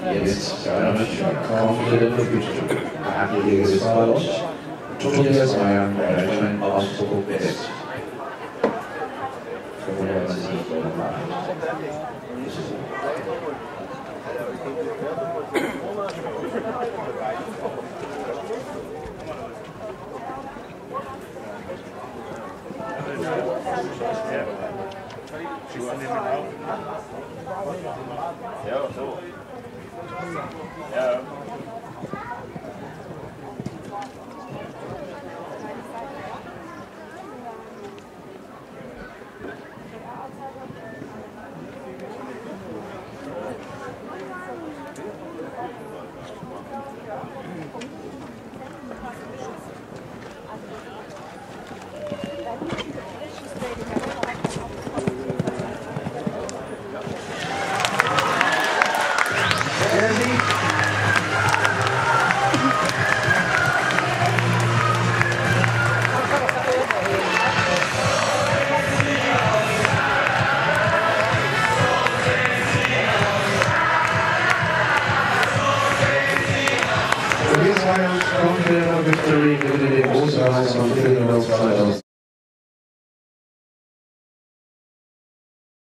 Very much confident in the future. Happy to this college. Totally aspire management possible best. Ja, so. Ja. This final confident of victory, we did it also, confident of titles.